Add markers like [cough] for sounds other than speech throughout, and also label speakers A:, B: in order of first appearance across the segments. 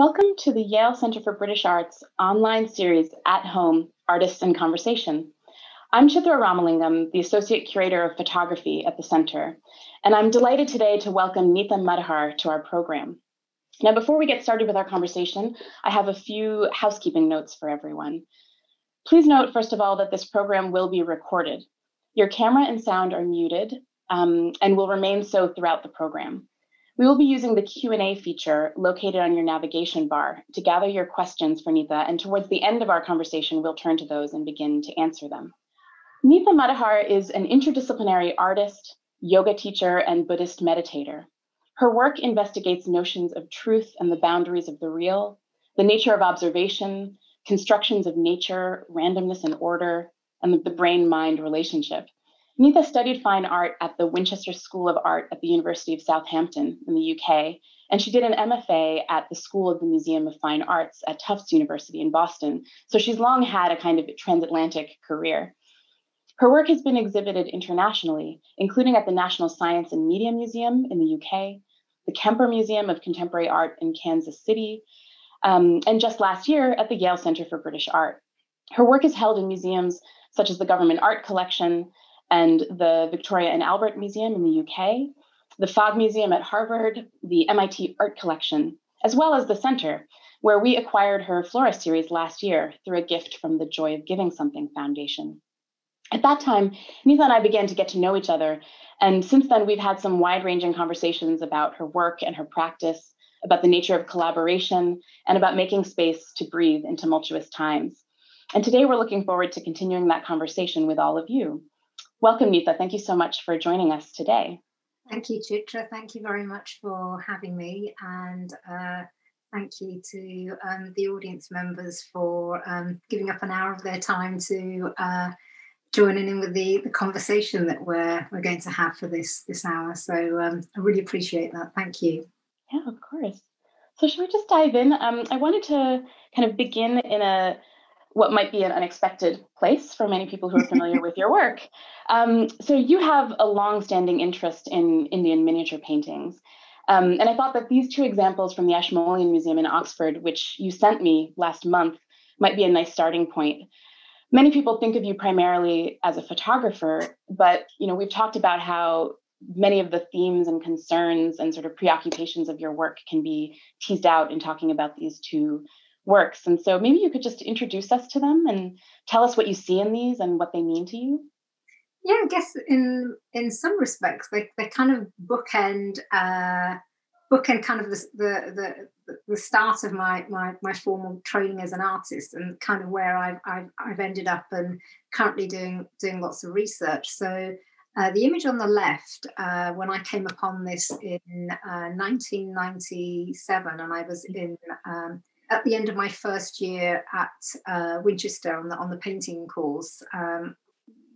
A: Welcome to the Yale Center for British Arts online series At Home Artists in Conversation. I'm Chitra Ramalingam, the Associate Curator of Photography at the Center, and I'm delighted today to welcome Neeta Madahar to our program. Now, before we get started with our conversation, I have a few housekeeping notes for everyone. Please note, first of all, that this program will be recorded. Your camera and sound are muted um, and will remain so throughout the program. We will be using the Q&A feature located on your navigation bar to gather your questions for Neeta, and towards the end of our conversation, we'll turn to those and begin to answer them. Neeta Madahar is an interdisciplinary artist, yoga teacher, and Buddhist meditator. Her work investigates notions of truth and the boundaries of the real, the nature of observation, constructions of nature, randomness and order, and the brain-mind relationship. Neeta studied fine art at the Winchester School of Art at the University of Southampton in the UK, and she did an MFA at the School of the Museum of Fine Arts at Tufts University in Boston. So she's long had a kind of transatlantic career. Her work has been exhibited internationally, including at the National Science and Media Museum in the UK, the Kemper Museum of Contemporary Art in Kansas City, um, and just last year at the Yale Center for British Art. Her work is held in museums such as the Government Art Collection, and the Victoria and Albert Museum in the UK, the Fogg Museum at Harvard, the MIT Art Collection, as well as the Center, where we acquired her Flora series last year through a gift from the Joy of Giving Something Foundation. At that time, Neeta and I began to get to know each other, and since then we've had some wide-ranging conversations about her work and her practice, about the nature of collaboration, and about making space to breathe in tumultuous times. And today we're looking forward to continuing that conversation with all of you. Welcome, Neeta. Thank you so much for joining us today.
B: Thank you, Chitra. Thank you very much for having me. And uh, thank you to um, the audience members for um, giving up an hour of their time to uh, joining in with the, the conversation that we're, we're going to have for this, this hour. So um, I really appreciate that. Thank you.
A: Yeah, of course. So, should we just dive in? Um, I wanted to kind of begin in a what might be an unexpected place for many people who are familiar with your work. Um, so you have a long-standing interest in Indian miniature paintings. Um, and I thought that these two examples from the Ashmolean Museum in Oxford, which you sent me last month, might be a nice starting point. Many people think of you primarily as a photographer, but you know we've talked about how many of the themes and concerns and sort of preoccupations of your work can be teased out in talking about these two works. And so maybe you could just introduce us to them and tell us what you see in these and what they mean to you.
B: Yeah, I guess in in some respects they they kind of bookend uh, bookend kind of the the the, the start of my, my my formal training as an artist and kind of where I've I've, I've ended up and currently doing doing lots of research. So. Uh, the image on the left, uh, when I came upon this in uh, 1997, and I was in um, at the end of my first year at uh, Winchester on the on the painting course, um,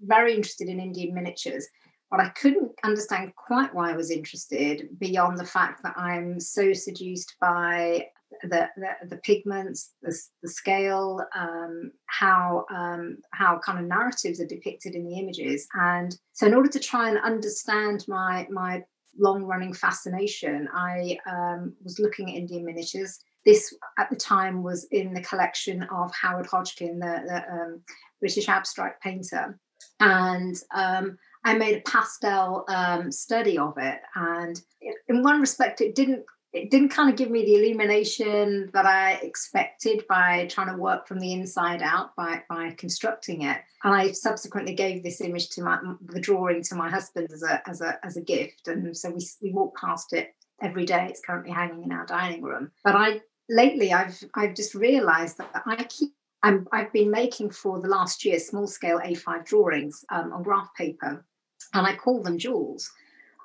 B: very interested in Indian miniatures, but I couldn't understand quite why I was interested beyond the fact that I'm so seduced by the the, the pigments, the, the scale, um, how um, how kind of narratives are depicted in the images, and so in order to try and understand my my long running fascination, I um, was looking at Indian miniatures this at the time was in the collection of Howard Hodgkin, the, the um, British abstract painter, and um, I made a pastel um, study of it. And in one respect, it didn't it didn't kind of give me the illumination that I expected by trying to work from the inside out by by constructing it. And I subsequently gave this image to my the drawing to my husband as a as a as a gift. And so we we walked past it every day. It's currently hanging in our dining room. But I lately I've I've just realised that I keep i have been making for the last year small scale A5 drawings um, on graph paper, and I call them jewels.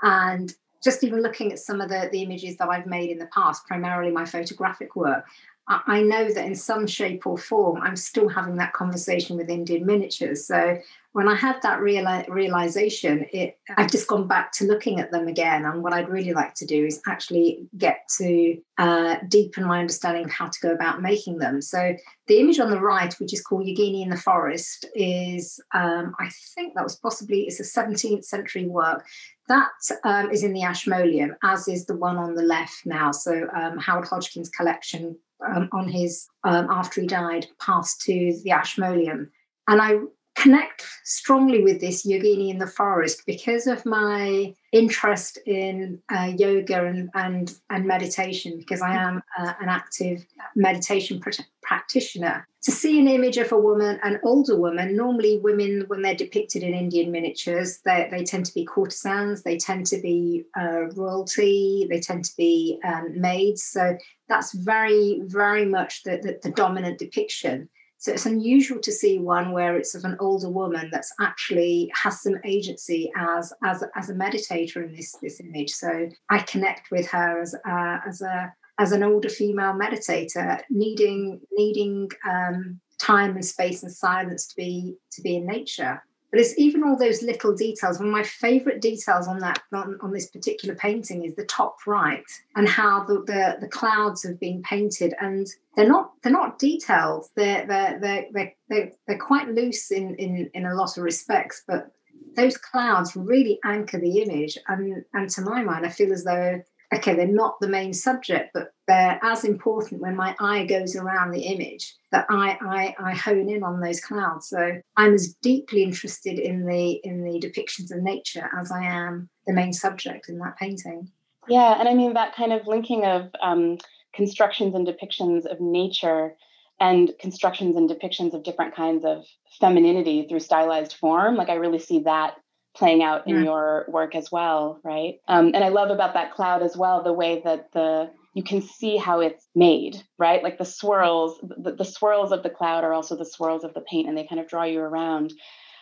B: And just even looking at some of the, the images that I've made in the past, primarily my photographic work, I, know that in some shape or form, I'm still having that conversation with Indian miniatures. So when I had that reali- realization, it I've just gone back to looking at them again. And what I'd really like to do is actually get to uh, deepen my understanding of how to go about making them. So the image on the right, which is called Yogini in the Forest, is um, I think that was possibly it's a 17th century work. That um, is in the Ashmolean, as is the one on the left now. So um, Howard Hodgkin's collection um, on his um, after he died passed to the Ashmolean, and i connect strongly with this yogini in the forest because of my interest in uh, yoga and, and, and meditation because i am uh, an active meditation pr- practitioner. To see an image of a woman an older woman normally women when they're depicted in indian miniatures they, they tend to be courtesans they tend to be uh, royalty they tend to be um, maids. So that's very very much the, the, the dominant depiction so it's unusual to see one where it's of an older woman that's actually has some agency as as as a meditator in this this image. So I connect with her as a, as a as an older female meditator, needing needing um, time and space and silence to be to be in nature. But it's even all those little details. One of my favorite details on that on, on this particular painting is the top right and how the, the, the clouds have been painted. And they're not they're not detailed. They're they're they're they're, they're, they're quite loose in, in in a lot of respects, but those clouds really anchor the image. And and to my mind, I feel as though okay, they're not the main subject, but they're as important when my eye goes around the image that I, I, I hone in on those clouds. So I'm as deeply interested in the in the depictions of nature as I am the main subject in that painting.
A: Yeah, and I mean that kind of linking of um, constructions and depictions of nature and constructions and depictions of different kinds of femininity through stylized form. Like I really see that playing out in your work as well, right? Um, and I love about that cloud as well the way that the you can see how it's made, right? Like the swirls, the, the swirls of the cloud are also the swirls of the paint, and they kind of draw you around.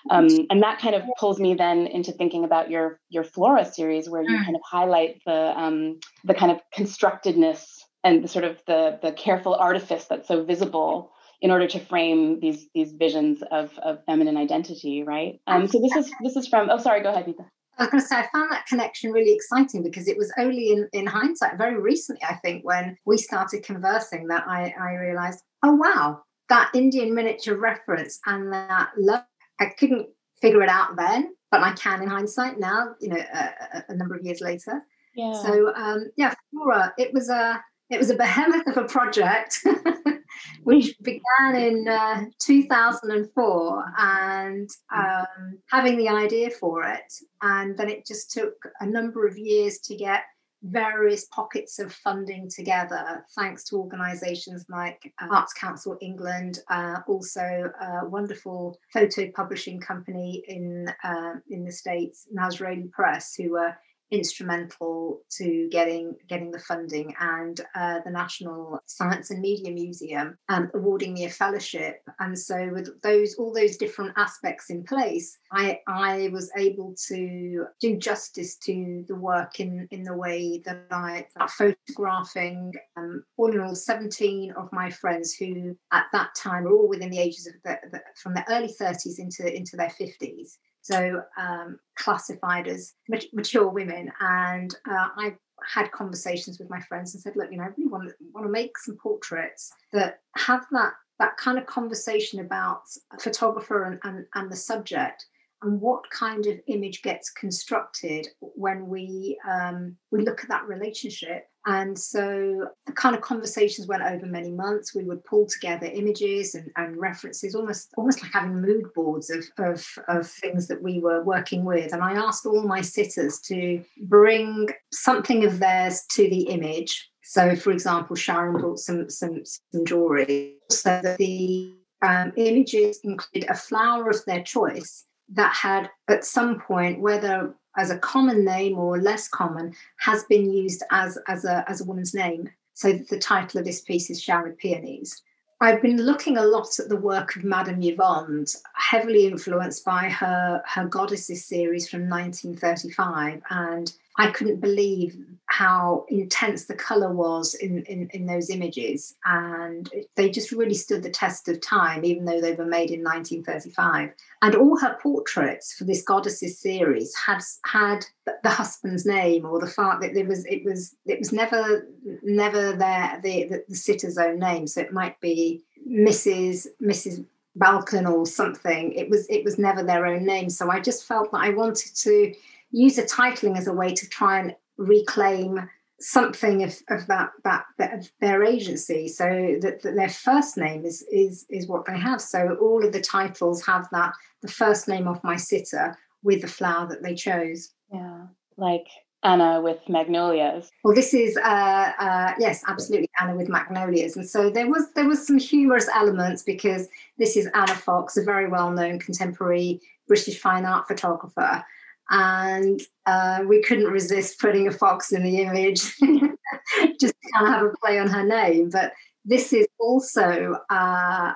A: Um, and that kind of pulls me then into thinking about your your flora series, where you mm. kind of highlight the um, the kind of constructedness and the sort of the the careful artifice that's so visible in order to frame these these visions of, of feminine identity, right? Um, so this is this is from. Oh, sorry. Go ahead, Neeta.
B: I was going to say, I found that connection really exciting because it was only in, in hindsight, very recently, I think, when we started conversing, that I, I realized, oh, wow, that Indian miniature reference and that love, I couldn't figure it out then, but I can in hindsight now, you know, a, a number of years later. Yeah. So, um, yeah, Flora, it was a, it was a behemoth of a project. [laughs] we began in uh, 2004 and um, having the idea for it. And then it just took a number of years to get various pockets of funding together, thanks to organisations like uh, Arts Council England, uh, also a wonderful photo publishing company in uh, in the States, Nazraeli Press, who were instrumental to getting getting the funding and uh, the National Science and Media Museum um, awarding me a fellowship. And so with those all those different aspects in place I I was able to do justice to the work in in the way that I that photographing um, all in all 17 of my friends who at that time were all within the ages of the, the, from their early 30s into into their 50s so um, classified as mature women. And uh, I had conversations with my friends and said, look, you know, I really want, want to make some portraits that have that that kind of conversation about photographer and, and, and the subject and what kind of image gets constructed when we um, we look at that relationship. And so the kind of conversations went over many months. We would pull together images and, and references, almost almost like having mood boards of, of, of things that we were working with. And I asked all my sitters to bring something of theirs to the image. So, for example, Sharon brought some some, some jewelry, so the um, images include a flower of their choice that had at some point, whether as a common name or less common, has been used as, as, a, as a woman's name. So the title of this piece is Shower Peonies. I've been looking a lot at the work of Madame Yevonde, heavily influenced by her, her Goddesses series from 1935. And I couldn't believe how intense the color was in, in, in, those images. And they just really stood the test of time, even though they were made in 1935. And all her portraits for this Goddesses series had had the husband's name or the fact that it was it was it was never never their the, the, the sitter's own name. So it might be Mrs. Mrs. Balkan or something. It was it was never their own name. So I just felt that I wanted to use a titling as a way to try and reclaim something of, of that, that, that of their agency. So that, that their first name is is is what they have. So all of the titles have that the first name of my sitter with the flower that they chose.
A: Yeah like Anna with magnolias.
B: Well, this is uh, uh, yes, absolutely Anna with magnolias, and so there was there was some humorous elements because this is Anna Fox, a very well known contemporary British fine art photographer, and uh, we couldn't resist putting a fox in the image [laughs] just to kind of have a play on her name. But this is also uh,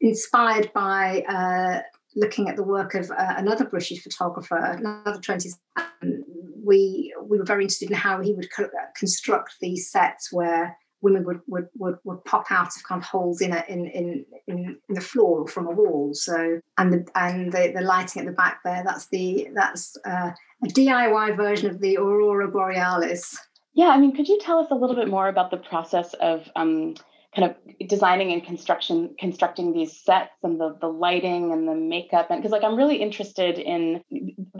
B: inspired by uh, looking at the work of uh, another British photographer, another 20th. we we were very interested in how he would co- construct these sets where women would, would, would, would pop out of kind of holes in, a, in, in, in, the floor or from a wall. So, and the, and the, the lighting at the back there, that's the, that's uh, a DIY version of the Aurora Borealis.
A: Yeah, I mean, could you tell us a little bit more about the process of um, kind of designing and construction constructing these sets and the the lighting and the makeup and because like I'm really interested in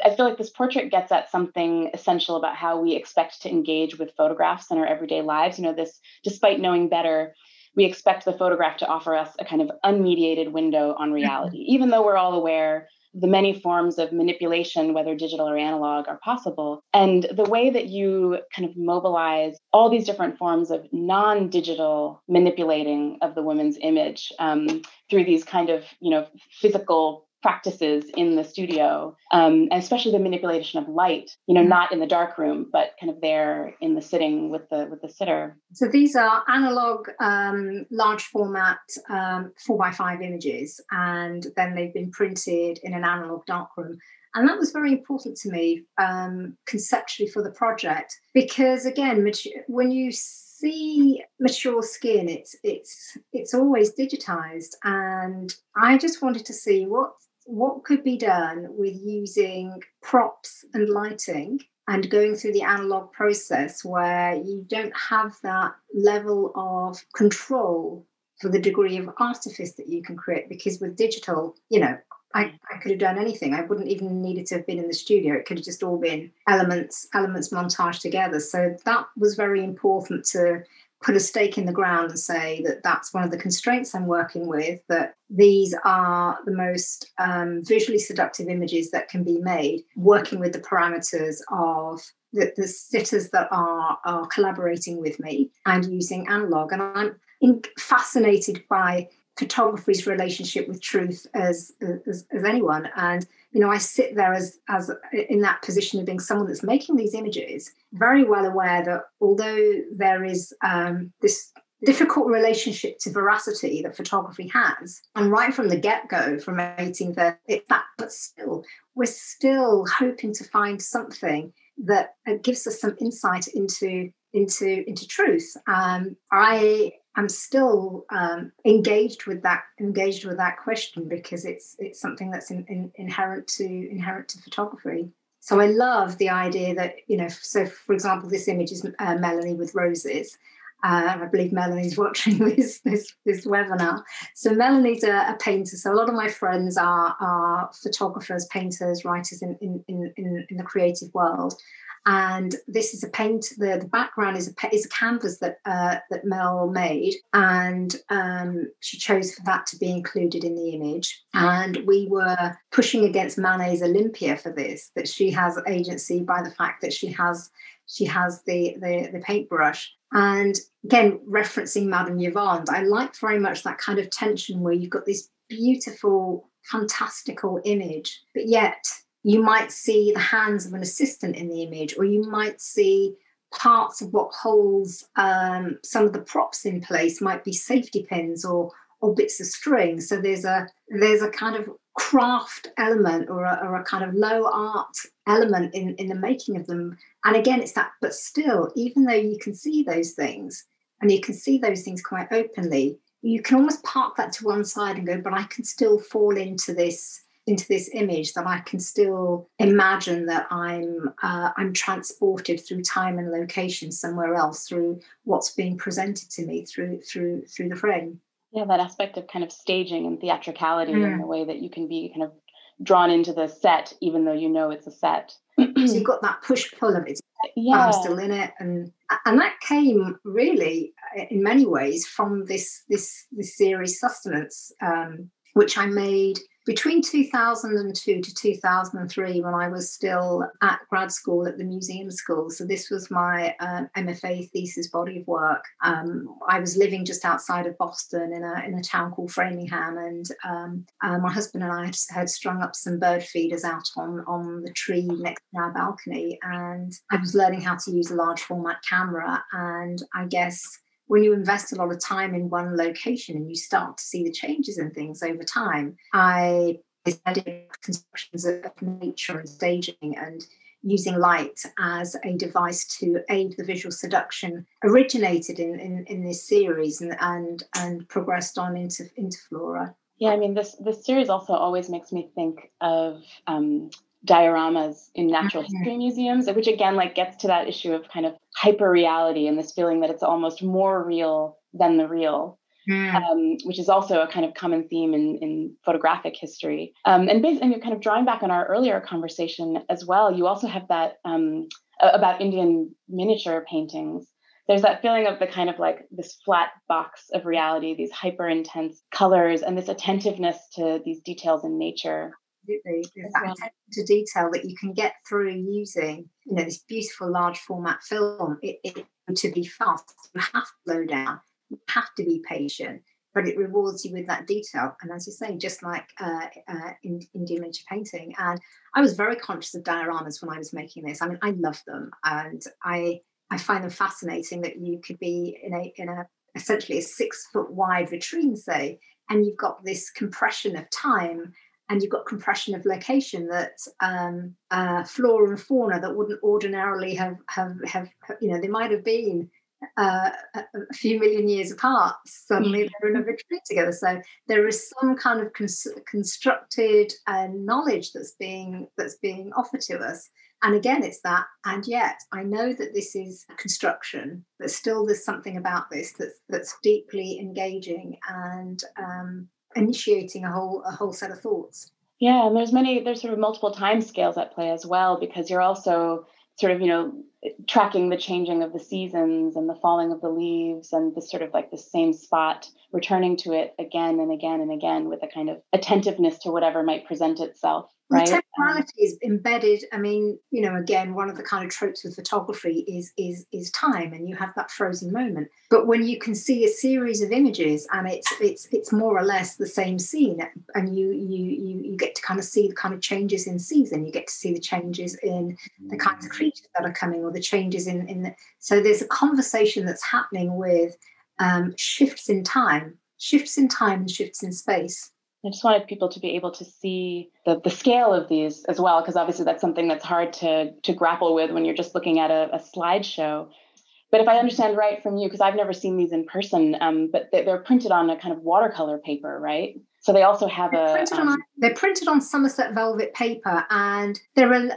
A: I feel like this portrait gets at something essential about how we expect to engage with photographs in our everyday lives you know this despite knowing better we expect the photograph to offer us a kind of unmediated window on mm-hmm. reality even though we're all aware the many forms of manipulation, whether digital or analog, are possible. And the way that you kind of mobilize all these different forms of non digital manipulating of the woman's image um, through these kind of, you know, physical practices in the studio, um, and especially the manipulation of light. You know, mm-hmm. not in the dark room, but kind of there in the sitting with the with the sitter.
B: So these are analog, um, large format um, four by five images, and then they've been printed in an analog darkroom. And that was very important to me um, conceptually for the project because, again, when you see mature skin, it's it's it's always digitized, and I just wanted to see what what could be done with using props and lighting and going through the analog process where you don't have that level of control for the degree of artifice that you can create because with digital you know I, I could have done anything. I wouldn't even needed to have been in the studio. It could have just all been elements, elements montage together. So that was very important to put a stake in the ground and say that that's one of the constraints I'm working with, that these are the most um, visually seductive images that can be made, working with the parameters of the, the sitters that are, are collaborating with me and using analog. And I'm in, fascinated by photography's relationship with truth as, as, as anyone. And you know, I sit there as as in that position of being someone that's making these images, very well aware that although there is um, this difficult relationship to veracity that photography has, and right from the get go, from 1830, it's that, but still, we're still hoping to find something that gives us some insight into into into truth. Um, I am still um, engaged with that engaged with that question because it's it's something that's in, in, inherent to inherent to photography. So I love the idea that you know. So for example, this image is uh, Melanie with roses. Uh, I believe Melanie's [laughs] watching this, this, this webinar. So Melanie's a, a, painter. So a lot of my friends are, are photographers, painters, writers in, in, in, in the creative world and this is a paint. The, the background is a is a canvas that uh, that Mel made, and um, she chose for that to be included in the image. And we were pushing against Manet's Olympia for this. That she has agency by the fact that she has she has the the, the paintbrush. And again, referencing Madame Yevonde, I like very much that kind of tension where you've got this beautiful, fantastical image, but yet you might see the hands of an assistant in the image, or you might see parts of what holds um, some of the props in place might be safety pins or or bits of string. So there's a there's a kind of craft element or a, or a kind of low art element in in the making of them. And again, it's that. But still, even though you can see those things and you can see those things quite openly, you can almost park that to one side and go, but I can still fall into this into this image that I can still imagine that I'm uh, I'm transported through time and location somewhere else through what's being presented to me through through through the frame.
A: Yeah, that aspect of kind of staging and theatricality mm. and the way that you can be kind of drawn into the set even though you know it's a set.
B: so you've [clears throat] got that push pull of it. Yeah. I'm still in it and and that came really, in many ways, from this this this series sustenance, um, which I made between 2002 to 2003 when i was still at grad school at the museum school so this was my uh, mfa thesis body of work. Um, i was living just outside of boston in a, in a town called framingham and um, uh, my husband and i had, had, strung up some bird feeders out on, on the tree next to our balcony and i was learning how to use a large format camera and i guess when you invest a lot of time in one location and you start to see the changes in things over time, I studied constructions of nature and staging and using light as a device to aid the visual seduction originated in, in, in this series and, and and progressed on into into flora.
A: Yeah, I mean this this series also always makes me think of um, dioramas in natural mm-hmm. history museums, which again like gets to that issue of kind of hyper reality and this feeling that it's almost more real than the real. Mm. Um, which is also a kind of common theme in, in photographic history. Um, and, based, and you're kind of drawing back on our earlier conversation as well, you also have that um, about Indian miniature paintings. There's that feeling of the kind of like this flat box of reality, these hyper intense colors, and this attentiveness to these details in nature
B: absolutely. There's that attention to detail that you can get through using, you know, this beautiful large format film. It, it to be fast, you have to slow down. You have to be patient, but it rewards you with that detail. And as you say, just like uh, uh, in, Indian miniature painting, and I was very conscious of dioramas when I was making this. I mean, I love them, and I I find them fascinating that you could be in a in a essentially a six foot wide vitrine, say, and you've got this compression of time and you've got compression of location that um, uh, flora and fauna that wouldn't ordinarily have, have, have you know, they might have been uh, a few million years apart. Suddenly they're in a retreat together. So there is some kind of cons- constructed uh, knowledge that's being that's being offered to us. And again, it's that. And yet, I know that this is construction, but still, there's something about this that's that's deeply engaging and um, initiating a whole a whole set of thoughts.
A: Yeah, and there's many there's sort of multiple time scales at play as well because you're also sort of you know tracking the changing of the seasons and the falling of the leaves and this sort of like the same spot returning to it again and again and again with a kind of attentiveness to whatever might present itself right?
B: The temporality is embedded. I mean, you know, again, one of the kind of tropes with photography is is is time, and you have that frozen moment. But when you can see a series of images, and it's it's it's more or less the same scene, and you you you you get to kind of see the kind of changes in season. You get to see the changes in the kinds of mm. creatures that are coming, or the changes in in. The, so there's a conversation that's happening with um, shifts in time, shifts in time, and shifts in space
A: I just wanted people to be able to see the, the scale of these as well, because obviously that's something that's hard to, to grapple with when you're just looking at a, a slideshow. But if I understand right from you, because I've never seen these in person, um, but they're printed on a kind of watercolor paper, right? So they also have
B: they're
A: a.
B: Printed um, on, they're printed on Somerset velvet paper, and they're a,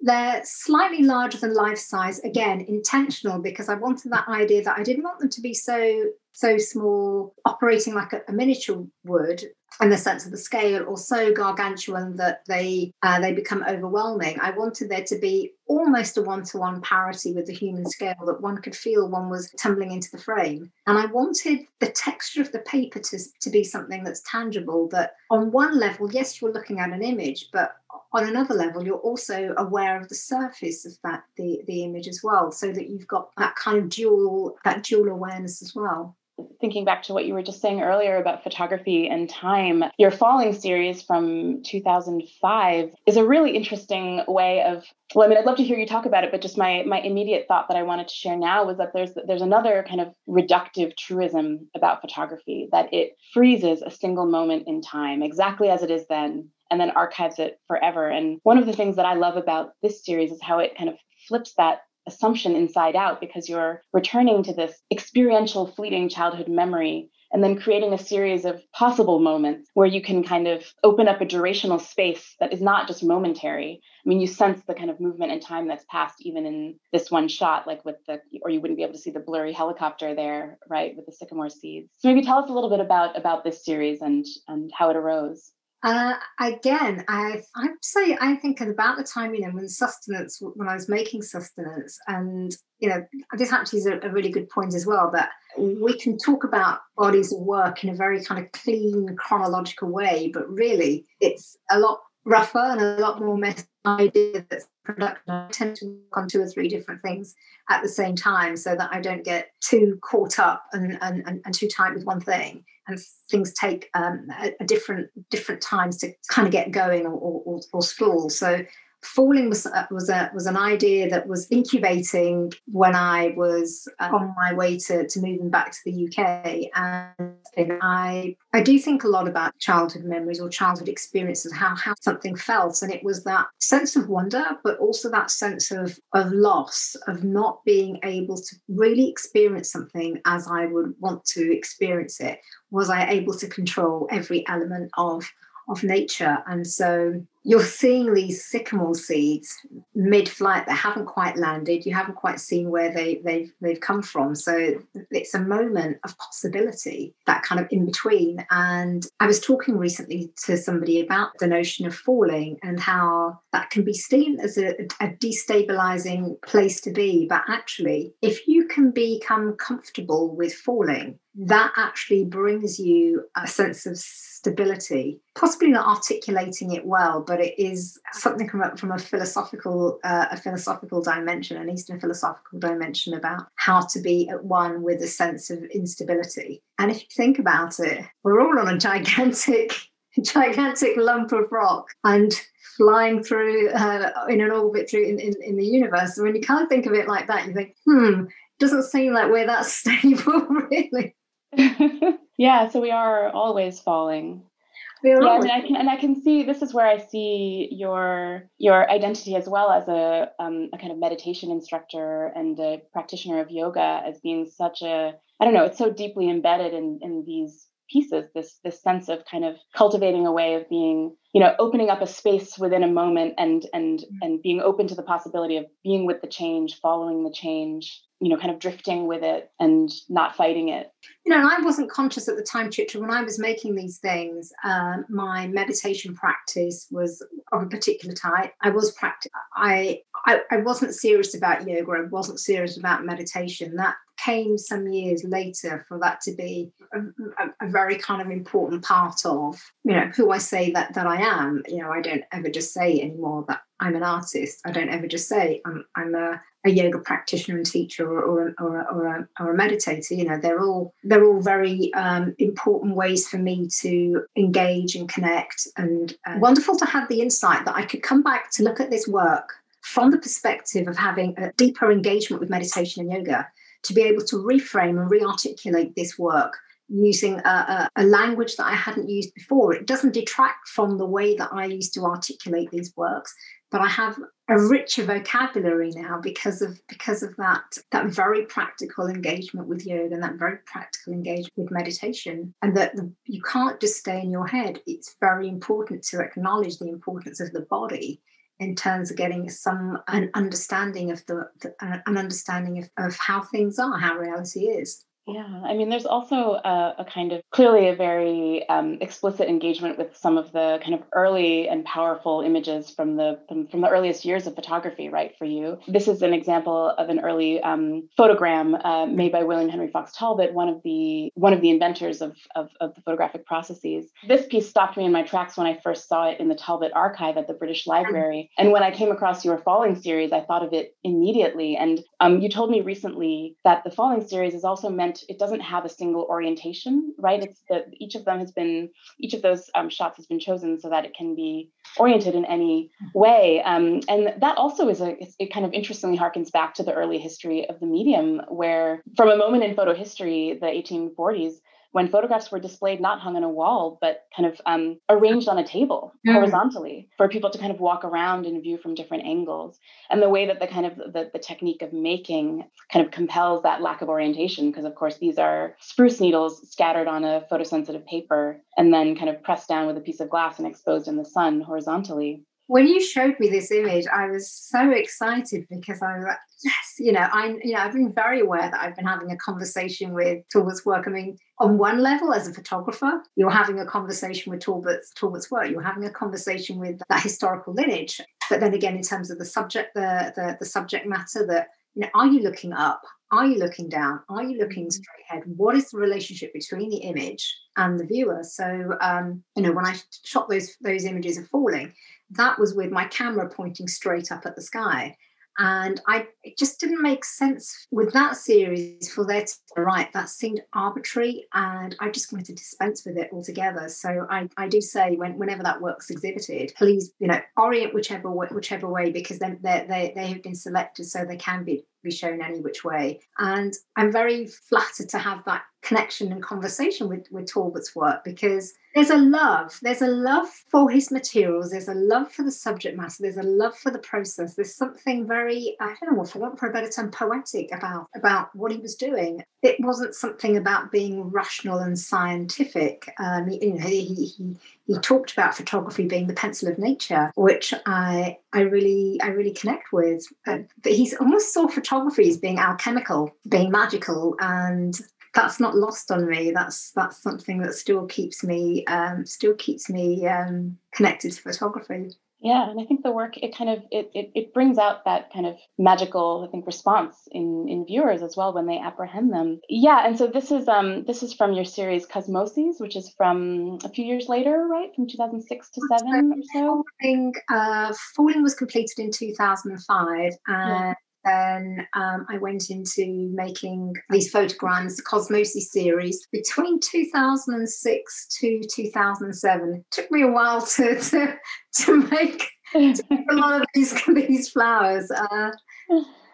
B: they're slightly larger than life size. Again, intentional because I wanted that idea that I didn't want them to be so so small, operating like a, a miniature would, in the sense of the scale or so gargantuan that they uh, they become overwhelming. I wanted there to be almost a one-to-one parity with the human scale that one could feel one was tumbling into the frame. And I wanted the texture of the paper to, to be something that's tangible, that on one level, yes, you're looking at an image, but on another level, you're also aware of the surface of that the, the image as well, so that you've got that kind of dual that dual awareness as well
A: thinking back to what you were just saying earlier about photography and time, your Falling series from 2005 is a really interesting way of. Well, I mean, I'd love to hear you talk about it, but just my my immediate thought that I wanted to share now was that there's there's another kind of reductive truism about photography that it freezes a single moment in time exactly as it is then and then archives it forever. And one of the things that I love about this series is how it kind of flips that assumption inside out because you're returning to this experiential, fleeting childhood memory and then creating a series of possible moments where you can kind of open up a durational space that is not just momentary. I mean, you sense the kind of movement and time that's passed even in this one shot, like with the, or you wouldn't be able to see the blurry helicopter there, right, with the sycamore seeds. So maybe tell us a little bit about about this series and and how it arose.
B: Uh, again, I I'd say I think at about the time you know when sustenance when I was making sustenance, and you know this actually is a, a really good point as well that we can talk about bodies of work in a very kind of clean chronological way, but really it's a lot rougher and a lot more messy idea that's production. I tend to work on two or three different things at the same time so that I don't get too caught up and, and, and, and too tight with one thing. And things take um, a, a, different different times to kind of get going or, or, or stall. So falling was uh, was a was an idea that was incubating when I was uh, on my way to, to moving back to the UK, and, and I I do think a lot about childhood memories or childhood experiences, how how something felt, and it was that sense of wonder, but also that sense of of loss, of not being able to really experience something as I would want to experience it. Was I able to control every element of of nature. And so you're seeing these sycamore seeds mid-flight that haven't quite landed. You haven't quite seen where they, they've they've come from. So it's a moment of possibility, that kind of in between. And I was talking recently to somebody about the notion of falling and how that can be seen as a, a destabilizing place to be. But actually, if you can become comfortable with falling, that actually brings you a sense of stability. Possibly not articulating it well but it is something from a, from a philosophical uh, a philosophical dimension an eastern philosophical dimension about how to be at one with a sense of instability. And if you think about it we're all on a gigantic [laughs] gigantic lump of rock and flying through uh, in an orbit through in, in, in the universe. And when you can't think of it like that you think hmm doesn't seem like we're that [laughs] stable [laughs] really [laughs]
A: yeah, so we are always falling. yeah, and I can and I can see this is where I see your your identity as well as a um, a kind of meditation instructor and a practitioner of yoga as being such a I don't know it's so deeply embedded in in these pieces this this sense of kind of cultivating a way of being you know opening up a space within a moment and and mm-hmm. and being open to the possibility of being with the change following the change you know, kind of drifting with it and not fighting it.
B: You know, and I wasn't conscious at the time, Chitra, when I was making these things. Um, my meditation practice was of a particular type. I was practice. I, I I wasn't serious about yoga. I wasn't serious about meditation. That came some years later for that to be a, a, very kind of important part of you know who I say that that I am. You know, I don't ever just say anymore that I'm an artist. I don't ever just say I'm I'm a a yoga practitioner and teacher or, or, or, or, a, or a meditator you know they're all they're all very um, important ways for me to engage and connect and uh, wonderful to have the insight that i could come back to look at this work from the perspective of having a deeper engagement with meditation and yoga to be able to reframe and re-articulate this work using a, a, a, language that I hadn't used before. It doesn't detract from the way that I used to articulate these works, but I have a richer vocabulary now because of because of that that very practical engagement with yoga and that very practical engagement with meditation and that the, you can't just stay in your head it's very important to acknowledge the importance of the body in terms of getting some an understanding of the, the uh, an understanding of, of how things are how reality is
A: yeah, I mean, there's also a, a kind of clearly a very um, explicit engagement with some of the kind of early and powerful images from the from, from the earliest years of photography, right? For you, this is an example of an early um, photogram uh, made by William Henry Fox Talbot, one of the one of the inventors of, of, of the photographic processes. This piece stopped me in my tracks when I first saw it in the Talbot archive at the British Library, and when I came across your Falling series, I thought of it immediately. And um, you told me recently that the Falling series is also meant it doesn't have a single orientation, right? It's that each of them has been each of those um, shots has been chosen so that it can be oriented in any way, um, and that also is a it kind of interestingly harkens back to the early history of the medium, where from a moment in photo history, the 1840s, when photographs were displayed not hung on a wall but kind of um, arranged on a table mm. horizontally for people to kind of walk around and view from different angles. And the way that the kind of the, the technique of making kind of compels that lack of orientation because of course these are spruce needles scattered on a photosensitive paper and then kind of pressed down with a piece of glass and exposed in the sun horizontally
B: when you showed me this image, I was so excited because I was like, yes, you know, I you know, I've been very aware that I've been having a conversation with Talbot's work. I mean, on one level, as a photographer, you're having a conversation with Talbot's Talbot's work. You're having a conversation with that historical lineage. But then again, in terms of the subject, the the, the subject matter that you know, are you looking up? Are you looking down? Are you looking mm-hmm. straight ahead? What is the relationship between the image and the viewer? So, um, you know, when I shot those those images of falling, that was with my camera pointing straight up at the sky. And I it just didn't make sense with that series for there to right. That seemed arbitrary, and I just wanted to dispense with it altogether. So I, I do say when, whenever that work's exhibited, please you know orient whichever way, whichever way because then they they they have been selected so they can be be shown any which way. And I'm very flattered to have that connection and conversation with, with Talbot's work because there's a love, there's a love for his materials, there's a love for the subject matter, there's a love for the process. There's something very, I don't know, for want for a better term, poetic about about what he was doing. It wasn't something about being rational and scientific. Um, you know, he, he he talked about photography being the pencil of nature, which I I really I really connect with. Uh, but he's almost saw photography as being alchemical, being magical, and that's not lost on me. That's that's something that still keeps me um, still keeps me um, connected to photography.
A: Yeah, and I think the work it kind of it, it it brings out that kind of magical I think response in in viewers as well when they apprehend them. Yeah, and so this is um this is from your series Cosmoses, which is from a few years later, right? From 2006 to 7 or so.
B: Falling, uh, Falling was completed in 2005 and yeah then um, I went into making these photograms, the Cosmoses series, between 2006 to 2007. It took me a while [laughs] to to, to make, to a lot of these [laughs] these flowers. Uh,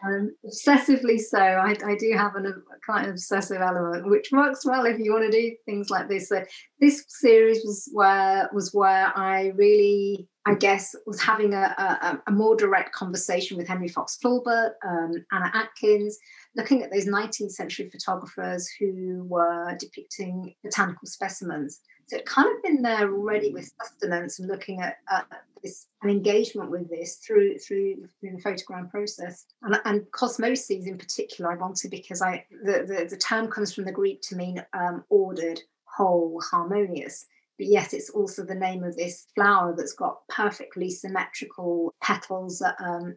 B: um, obsessively so. I, I do have an, a kind of obsessive element, which works well if you want to do things like this. So this series was where was where I really, I guess, was having a, a, a more direct conversation with Henry Fox Talbot, um, Anna Atkins, looking at those 19th century photographers who were depicting botanical specimens. So it kind of been there already with sustenance and looking at, at this an engagement with this through through, through the photogram process. And, and cosmoses in particular, I wanted because I the, the, the term comes from the Greek to mean um, ordered, whole, harmonious. But yes, it's also the name of this flower that's got perfectly symmetrical petals um,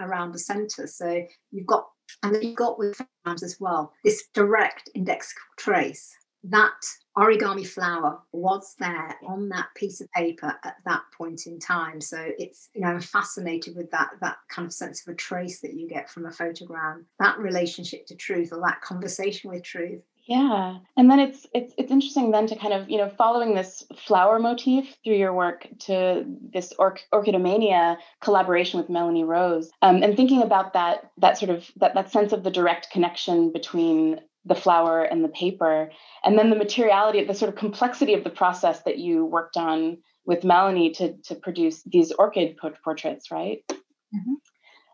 B: around the center. So you've got, and you've got with flowers as well, this direct indexical trace that origami flower was there on that piece of paper at that point in time. So it's you know i'm fascinated with that that kind of sense of a trace that you get from a photogram that relationship to truth or that conversation with truth.
A: Yeah. And then it's it's it's interesting then to kind of you know following this flower motif through your work to this or- orchidomania collaboration with melanie rose um, and thinking about that that sort of that that sense of the direct connection between the flower and the paper and then the materiality the sort of complexity of the process that you worked on with melanie to to produce these orchid portraits right mm-hmm.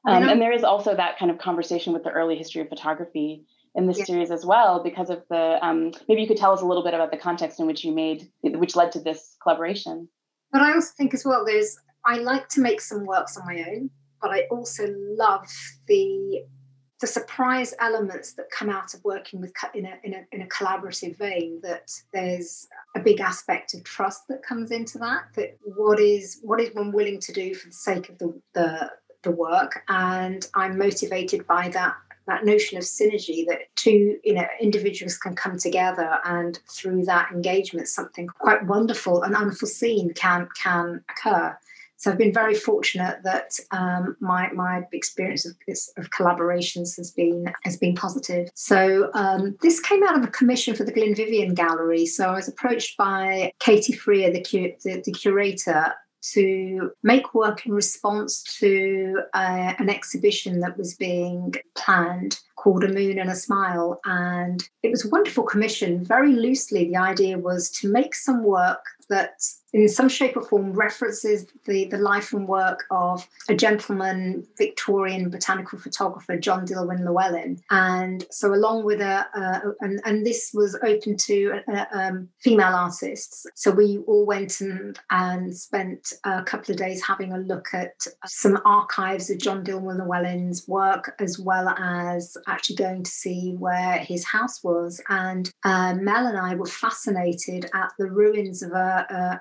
A: um, and there is also that kind of conversation with the early history of photography in this yeah. series as well because of the um, maybe you could tell us a little bit about the context in which you made which led to this collaboration
B: but i also think as well there's i like to make some works on my own but i also love the the surprise elements that come out of working with in a, in a, in a collaborative vein that there's a big aspect of trust that comes into that that what is what is one willing to do for the sake of the the, the work? And i'm motivated by that that notion of synergy that two you know individuals can come together and through that engagement something quite wonderful and unforeseen can can occur so I've been very fortunate that um, my my experience of, of, collaborations has been has been positive. So um, this came out of a commission for the Glynn Vivian Gallery. So I was approached by Katie Freer, the, cu- the, the curator, to make work in response to uh, an exhibition that was being planned called A Moon and a Smile. And it was a wonderful commission. Very loosely, the idea was to make some work that in some shape or form references the, the life and work of a gentleman Victorian botanical photographer John Dillwyn Llewelyn. And so along with a, and, and this was open to um, female artists. So we all went and and spent a couple of days having a look at some archives of John Dillwyn Llewelyn's work as well as actually going to see where his house was. And uh, Mel and I were fascinated at the ruins of a,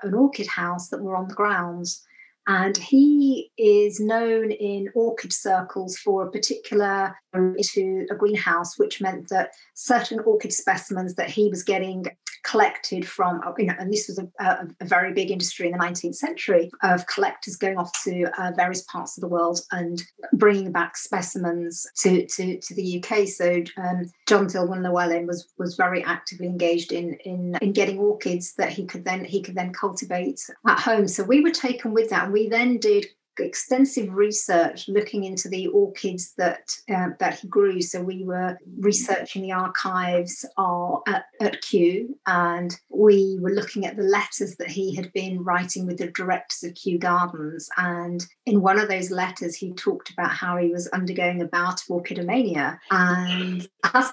B: an orchid house that were on the grounds. And he is known in orchid circles for a particular to a greenhouse, which meant that certain orchid specimens that he was getting collected from, you know, and this was a, a, a very big industry in the 19th century of collectors going off to uh, various parts of the world and bringing back specimens to, to, to the UK. So um, John Dillwyn Llewelyn was was very actively engaged in, in in getting orchids that he could then he could then cultivate at home. So we were taken with that, and we then did extensive research looking into the orchids that uh, that he grew. So we were researching the archives at, at Kew, and we were looking at the letters that he had been writing with the directors of Kew Gardens. And in one of those letters, he talked about how he was undergoing a bout of orchidomania, and as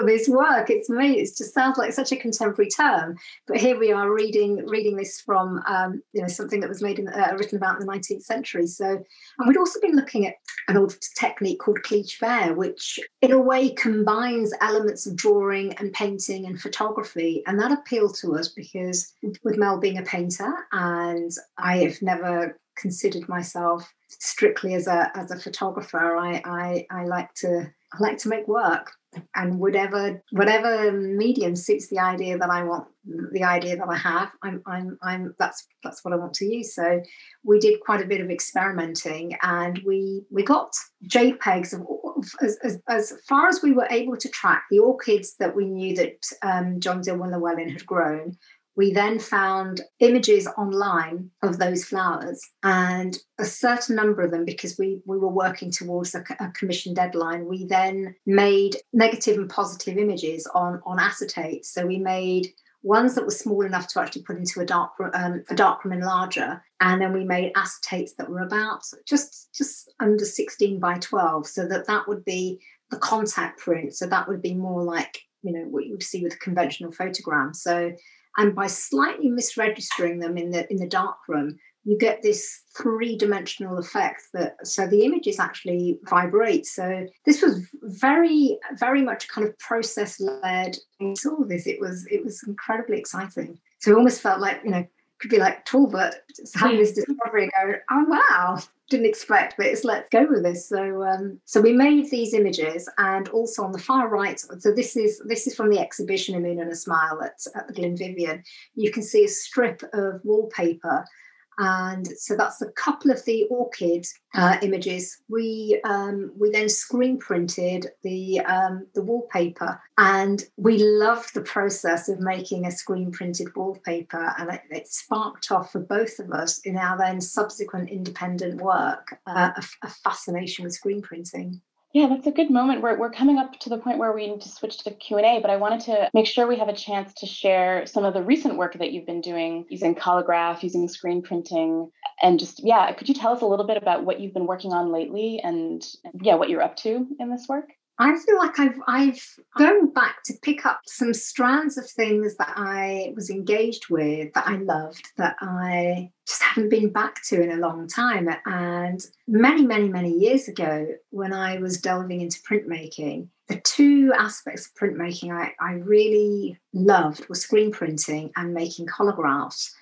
B: for this work. It's me. It just sounds like such a contemporary term. But here we are reading reading this from um, you know something that was made in uh, written about in the 19th century. So, and we'd also been looking at an old technique called cliché verre, which in a way combines elements of drawing and painting and photography, and that appealed to us because with Mel being a painter, and I have never considered myself strictly as a as a photographer. I I, I like to I like to make work and whatever whatever medium suits the idea that I want the idea that I have I'm I'm I'm that's that's what I want to use. So we did quite a bit of experimenting and we we got JPEGs of, as, as, as far as we were able to track the orchids that we knew that um, John Dillwyn Llewelyn had grown we then found images online of those flowers and a certain number of them because we, we were working towards a, a commission deadline we then made negative and positive images on, on acetate. So we made ones that were small enough to actually put into a dark um, a darkroom enlarger and then we made acetates that were about just just under 16 by 12 so that that would be the contact print. So that would be more like you know what you would see with a conventional photogram so and by slightly misregistering them in the in the dark room you get this three-dimensional effect that so the images actually vibrate. So this was very very much kind of process led we saw this. It was it was incredibly exciting. So it almost felt like you know could be like Talbot having this discovery and go, oh wow, didn't expect, but it's let's go with this. So um, so we made these images, and also on the far right. So this is this is from the exhibition A Moon and a Smile at, at the Glynn Vivian. You can see a strip of wallpaper and so that's a couple of the orchid uh, images. We um, we then screen printed the um, the wallpaper, and we loved the process of making a screen printed wallpaper, and it, it sparked off for both of us in our then subsequent independent work uh, a, a fascination with screen printing.
A: Yeah, that's a good moment. We're, we're coming up to the point where we need to switch to Q&A, but I wanted to make sure we have a chance to share some of the recent work that you've been doing using collagraph, using screen printing, and just, yeah, could you tell us a little bit about what you've been working on lately and, yeah, what you're up to in this work?
B: I feel like I've I've gone back to pick up some strands of things that I was engaged with that I loved that I just haven't been back to in a long time. And many, many, many years ago, when I was delving into printmaking, the two aspects of printmaking I, I really loved were screen printing and making collagraphs.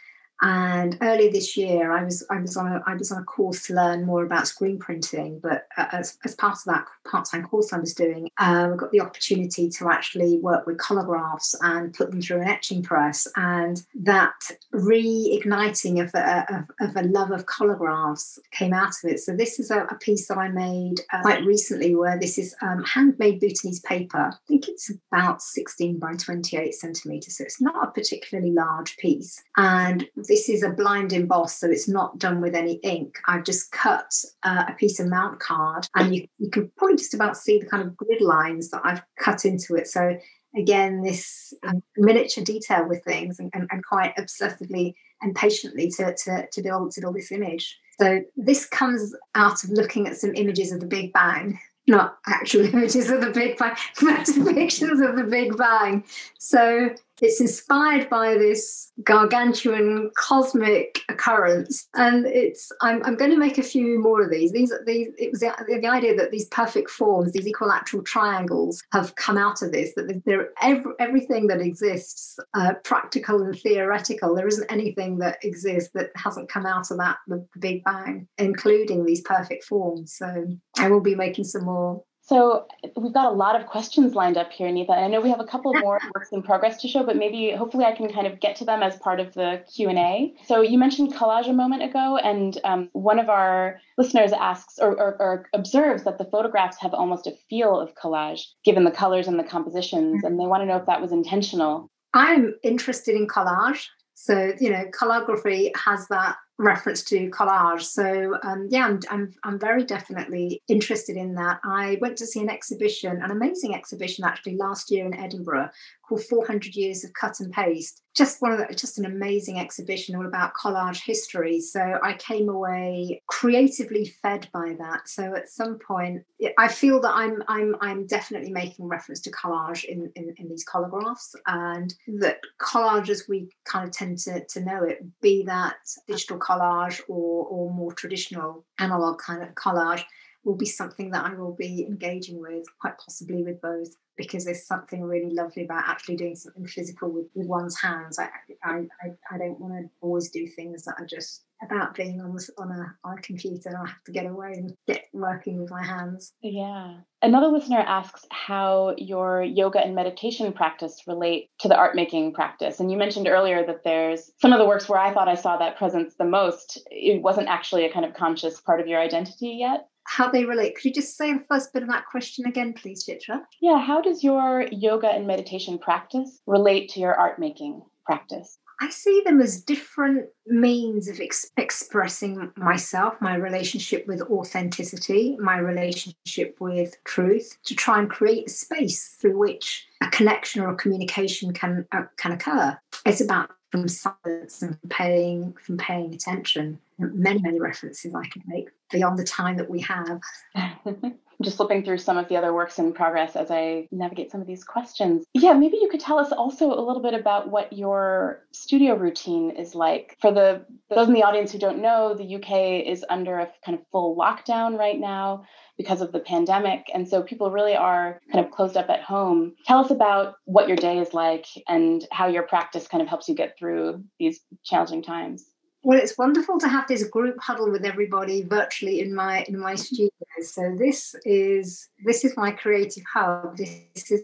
B: And earlier this year, I was I was on a I was on a course to learn more about screen printing. But as, as part of that part time course I was doing, I got the opportunity to actually work with collagraphs and put them through an etching press. And that reigniting of a, of, of a love of collagraphs came out of it. So this is a, a piece that I made uh, quite recently, where this is um, handmade Bhutanese paper. I think it's about 16 by 28 centimeters, so it's not a particularly large piece. And this is a blind emboss, so it's not done with any ink. I've just cut uh, a piece of mount card, and you, you can probably just about see the kind of grid lines that I've cut into it. So again, this um, miniature detail with things, and, and, and, quite obsessively and patiently to, to, to build to build this image. So this comes out of looking at some images of the Big Bang not actual [laughs] images of the Big Bang, but [laughs] depictions of the Big Bang. So it's inspired by this gargantuan cosmic occurrence, and it's. I'm, I'm going to make a few more of these. These, these. It was the, the idea that these perfect forms, these equilateral triangles, have come out of this. That they're every, everything that exists, uh, practical and theoretical. There isn't anything that exists that hasn't come out of that the Big Bang, including these perfect forms. So I will be making some more
A: so we've got a lot of questions lined up here, Neeta. I know we have a couple more works in progress to show, but maybe hopefully I can kind of get to them as part of the Q&A. So you mentioned collage a moment ago, and um, one of our listeners asks or, or, or, observes that the photographs have almost a feel of collage, given the colors and the compositions, and they want to know if that was intentional.
B: I'm interested in collage. So, you know, collagraphy has that reference to collage. So um, yeah, I'm, I'm, I'm very definitely interested in that. I went to see an exhibition, an amazing exhibition actually last year in Edinburgh called 400 Years of Cut and Paste. Just one of the, just an amazing exhibition all about collage history. So I came away creatively fed by that. So at some point, I feel that I'm I'm I'm definitely making reference to collage in in, in these collagraphs, and that collage as we kind of tend to, to know it, be that digital collage or or more traditional analog kind of collage will be something that I will be engaging with, quite possibly with both, because there's something really lovely about actually doing something physical with, with one's hands. I, I, I, I don't want to always do things that are just about being on, on, a, on a computer. I have to get away and get working with my hands.
A: Yeah. Another listener asks how your yoga and meditation practice relate to the art making practice. And you mentioned earlier that there's some of the works where I thought I saw that presence the most. It wasn't actually a kind of conscious part of your identity yet
B: how they relate. Could you just say the first bit of that question again, please, Chitra?
A: Yeah, how does your yoga and meditation practice relate to your art making practice?
B: I see them as different means of ex- expressing myself, my relationship with authenticity, my relationship with truth, to try and create a space through which a connection or a communication can uh, can occur. It's about from silence and from paying from paying attention. Many many references I could make beyond the time that we have. [laughs]
A: just flipping through some of the other works in progress as I navigate some of these questions. Yeah, maybe you could tell us also a little bit about what your studio routine is like. For the those in the audience who don't know, the UK is under a kind of full lockdown right now because of the pandemic. And so people really are kind of closed up at home. Tell us about what your day is like and how your practice kind of helps you get through these challenging times.
B: Well, it's wonderful to have this group huddle with everybody virtually in my in my studio. So this is this is my creative hub. This is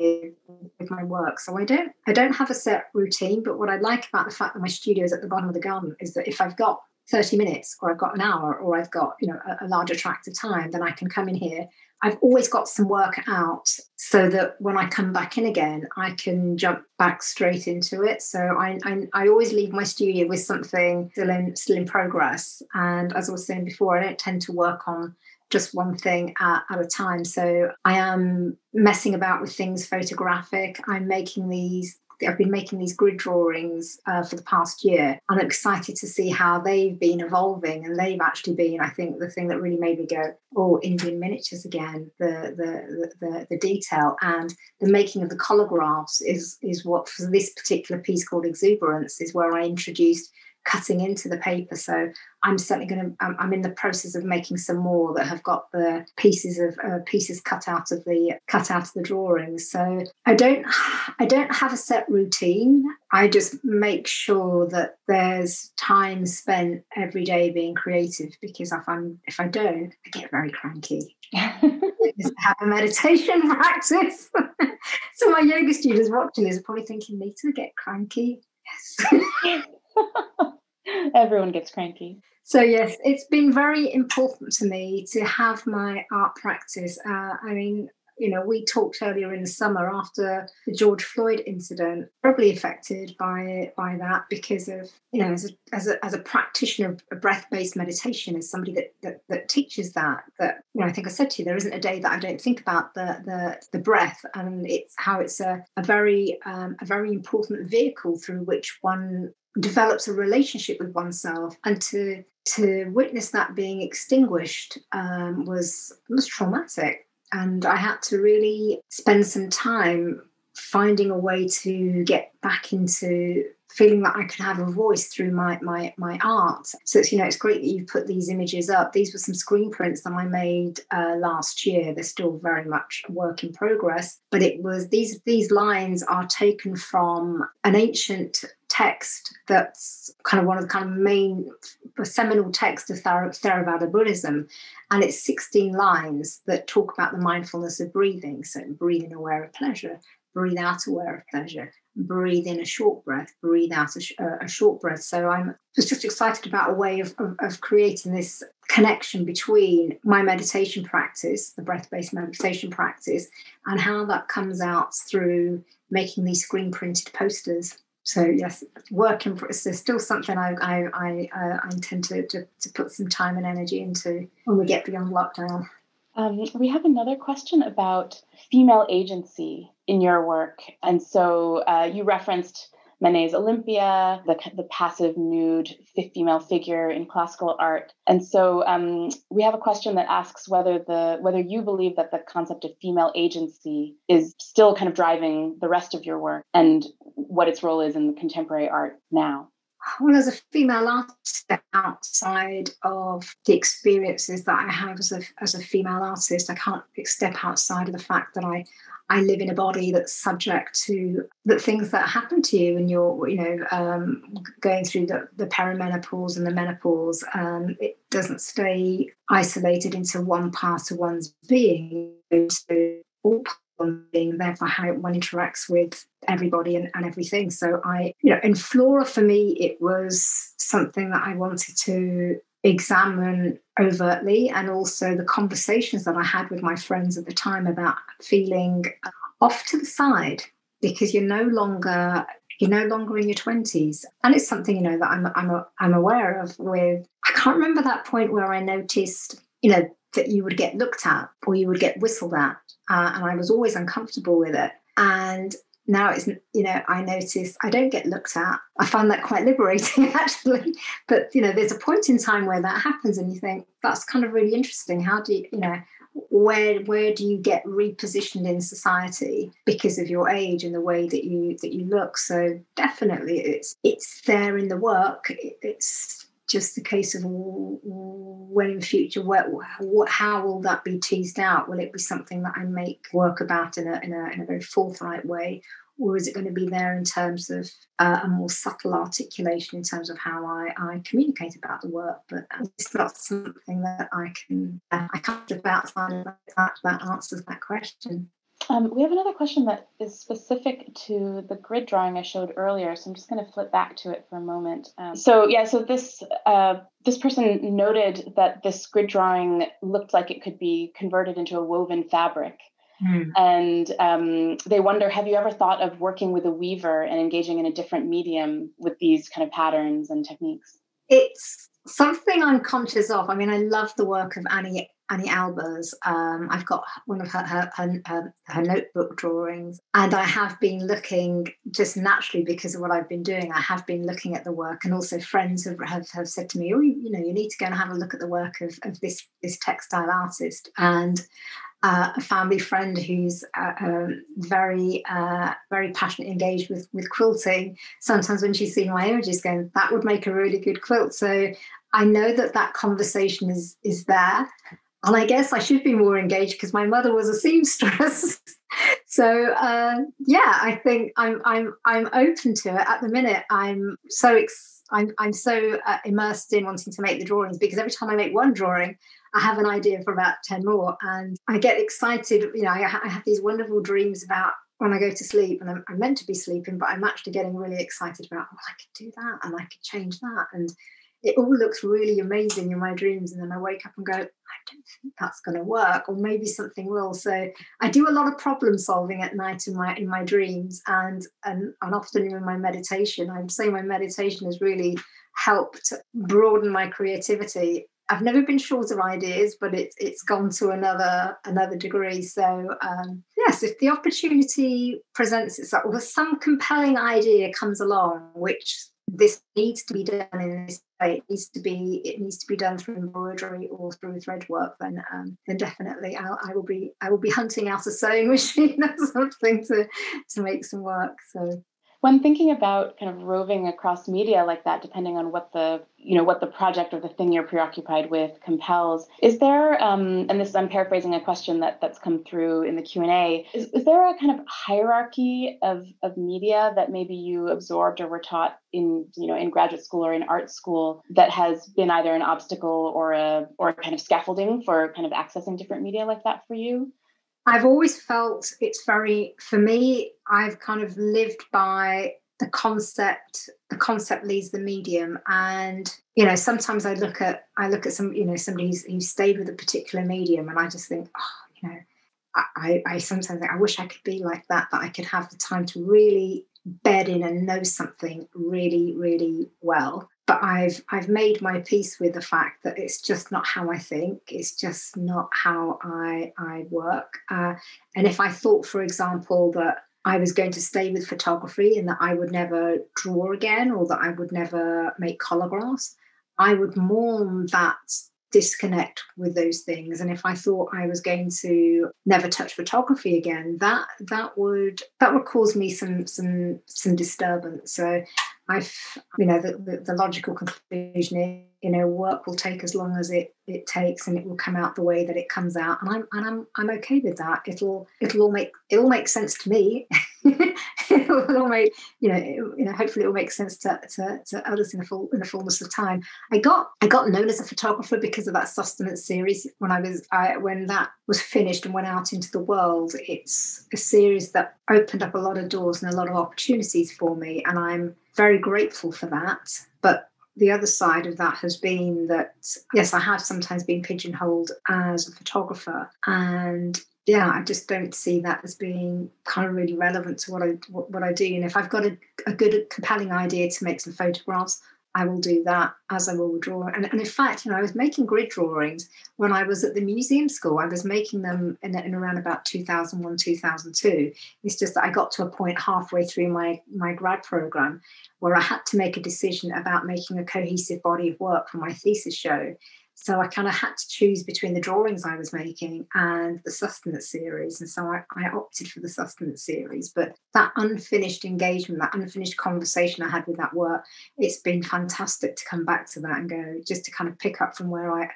B: with my work. So I don't I don't have a set routine, but what I like about the fact that my studio is at the bottom of the garden is that if I've got 30 minutes or I've got an hour or I've got you know a, a larger tract of time, then I can come in here I've always got some work out so that when I come back in again, I can jump back straight into it. So I, I, I, always leave my studio with something still in still in progress. And as I was saying before, I don't tend to work on just one thing at, at a time. So I am messing about with things photographic. I'm making these I've been making these grid drawings uh, for the past year. And I'm excited to see how they've been evolving, and they've actually been, I think, the thing that really made me go, "Oh, Indian miniatures again." The the the, the detail and the making of the collagraphs is is what for this particular piece called Exuberance is where I introduced cutting into the paper. So I'm certainly going to. I'm, I'm, in the process of making some more that have got the pieces of uh, pieces cut out of the cut out of the drawings. So I don't. I don't have a set routine. I just make sure that there's time spent every day being creative because if I'm if I don't, I get very cranky. [laughs] have a meditation [laughs] practice. [laughs] so my yoga students watching this are probably thinking, "Need to get cranky." Yes. [laughs]
A: Everyone gets cranky.
B: So yes, it's been very important to me to have my art practice. Uh, I mean, you know, we talked earlier in the summer after the George Floyd incident, probably affected by by that because of, you know, as a as a, as a practitioner of breath-based meditation, as somebody that, that that teaches that, that you know, I think I said to you, there isn't a day that I don't think about the the the breath and it's how it's a, a very um, a very important vehicle through which one develops a relationship with oneself and to to witness that being extinguished um, was was traumatic and i had to really spend some time finding a way to get back into feeling that I could have a voice through my my my art. So it's you know it's great that you've put these images up. These were some screen prints that I made uh, last year. They're still very much a work in progress, but it was these these lines are taken from an ancient text that's kind of one of the kind of main seminal texts of Theravada Buddhism. And it's 16 lines that talk about the mindfulness of breathing. So breathing aware of pleasure, breathe out aware of pleasure, breathe in a short breath, breathe out a, sh- uh, a short breath. So I'm just excited about a way of, of, of, creating this connection between my meditation practice, the breath based meditation practice, and how that comes out through making these screen printed posters. So yes, working for it's still something I I I, uh, I intend to, to to put some time and energy into when we get beyond lockdown.
A: Um, we have another question about female agency in your work. And so uh, you referenced Manet's Olympia, the, the passive nude female figure in classical art. And so um, we have a question that asks whether the whether you believe that the concept of female agency is still kind of driving the rest of your work and what its role is in the contemporary art now
B: well, as a female artist, outside of the experiences that I have as a as a female artist, I can't step outside of the fact that I I live in a body that's subject to the things that happen to you, and you're you know um, going through the, the perimenopause and the menopause. Um, it doesn't stay isolated into one part of one's being. So all being therefore how one interacts with everybody and, and everything. So i you know in flora for me it was something that i wanted to examine overtly and also the conversations that i had with my friends at the time about feeling uh, off to the side because you're no longer you're no longer in your 20s and it's something you know that i'm i'm, I'm aware of with i can't remember that point where i noticed you know that you would get looked at or you would get whistled at uh, and I was always uncomfortable with it. And now it's you know I notice I don't get looked at. I find that quite liberating [laughs] actually. But you know, there's a point in time where that happens, and you think that's kind of really interesting. How do you you know? where where do you get repositioned in society because of your age and the way that you that you look so definitely it's it's there in the work it's just the case of when in future how will that be teased out will it be something that i make work about in a, in a, in a very forthright way or is it going to be there in terms of uh, a more subtle articulation in terms of how I, I communicate about the work? But it's not something that I can uh, I can't about that, that answers that question.
A: Um, we have another question that is specific to the grid drawing I showed earlier, so I'm just going to flip back to it for a moment. Um, so yeah, so this uh, this person noted that this grid drawing looked like it could be converted into a woven fabric, mm. and um, they wonder: Have you ever thought of working with a weaver and engaging in a different medium with these kind of patterns and techniques?
B: It's something I'm conscious of. I mean, I love the work of Anni Anni Albers. Um, I've got one of her her, her her, notebook drawings, and I have been looking just naturally because of what I've been doing. I have been looking at the work, and also friends have have, have said to me, "Oh, you, you know, you need to go and have a look at the work of, of this this textile artist." And uh, a family friend who's uh, um, very uh, very passionately engaged with with quilting. Sometimes when she's seen my images, going, "That would make a really good quilt." So I know that that conversation is is there. And I guess I should be more engaged because my mother was a seamstress. [laughs] so uh, yeah, I think I'm I'm I'm open to it at the minute. I'm so ex- I'm I'm so uh, immersed in wanting to make the drawings because every time I make one drawing, I have an idea for about ten more, and I get excited. You know, I, I have these wonderful dreams about when I go to sleep, and I'm, I'm meant to be sleeping, but I'm actually getting really excited about. Oh, I could do that, and I could change that, and it all looks really amazing in my dreams and then i wake up and go i don't think that's going to work, or maybe something will. So I do a lot of problem solving at night in my in my dreams, and and and often in my meditation. I would say my meditation has really helped broaden my creativity I've never been short of ideas, but it's it's gone to another another degree. So um, yes, if the opportunity presents itself, or some compelling idea comes along, which this needs to be done in this way, it needs to be it needs to be done through embroidery or through thread work, then um, then definitely I'll, I will be I will be hunting out a sewing [laughs] machine or something to to make some work. So
A: when thinking about kind of roving across media like that depending on what the you know what the project or the thing you're preoccupied with compels is there um, and this is i'm paraphrasing a question that that's come through in the q&a is, is there a kind of hierarchy of, of media that maybe you absorbed or were taught in you know in graduate school or in art school that has been either an obstacle or a or a kind of scaffolding for kind of accessing different media like that for you
B: I've always felt it's very, for me, I've kind of lived by the concept the concept leads the medium. And you know sometimes i look at i look at some you know somebody who's, who's stayed with a particular medium and i just think oh you know I, I sometimes think i wish i could be like that that i could have the time to really bed in and know something really really well but I've I've made my peace with the fact that it's just not how I think. It's just not how I I work. Uh, and if I thought, for example, that I was going to stay with photography and that I would never draw again or that I would never make collagraphs, I would mourn that disconnect with those things and if i thought i was going to never touch photography again that that would that would cause me some some some disturbance so i've you know the, the, the logical conclusion is you know work will take as long as it it takes and it will come out the way that it comes out. And i'm and i'm i'm okay with that. It'll it'll all make it'll make sense to me. [laughs] It'll all make you know it, you know hopefully it will make sense to, to, to others in the full in the fullness of time. I got i got known as a photographer because of that sustenance series when i was I, when that was finished and went out into the world. It's a series that opened up a lot of doors and a lot of opportunities for me. And i'm very grateful for that but the other side of that has been that yes, I have sometimes been pigeonholed as a photographer, and yeah, I just don't see that as being kind of really relevant to what I what, what I do. And if I've got a, a good, compelling idea to make some photographs, I will do that as I will draw. And, and in fact, you know, I was making grid drawings when I was at the museum school. I was making them in, in around about 2001, 2002. It's just that I got to a point halfway through my, my grad program where I had to make a decision about making a cohesive body of work for my thesis show. So I kind of had to choose between the drawings I was making and the sustenance series. And so I, I, opted for the sustenance series. But that unfinished engagement, that unfinished conversation I had with that work, it's been fantastic to come back to that and go just to kind of pick up from where I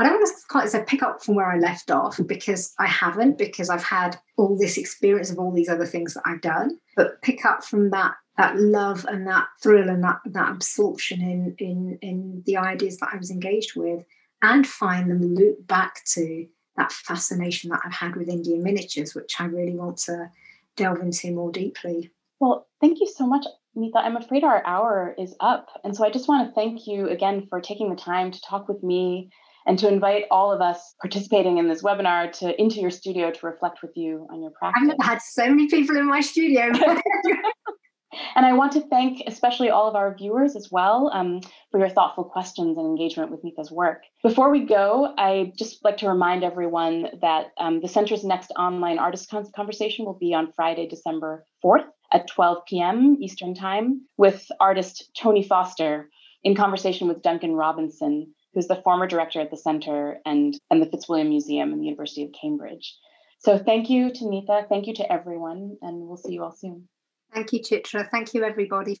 B: I don't want to quite say pick up from where I left off because I haven't, because I've had all this experience of all these other things that I've done, but pick up from that that love and that thrill and that that absorption in in in the ideas that I was engaged with and find them loop back to that fascination that I've had with Indian miniatures, which I really want to delve into more deeply.
A: Well, thank you so much, Neeta. I'm afraid our hour is up. And so I just want to thank you again for taking the time to talk with me and to invite all of us participating in this webinar to into your studio to reflect with you on your practice.
B: I've had so many people in my studio. [laughs] [laughs]
A: And I want to thank especially all of our viewers as well um, for your thoughtful questions and engagement with Neeta's work. Before we go, I just like to remind everyone that um, the Center's next online artist conversation will be on Friday, December 4th at 12 p.m. Eastern Time with artist Tony Foster in conversation with Duncan Robinson, who's the former director at the Center and, and the Fitzwilliam Museum in the University of Cambridge. So thank you to Neetha, thank you to everyone, and we'll see you all soon.
B: Thank you, Chitra. Thank you, everybody.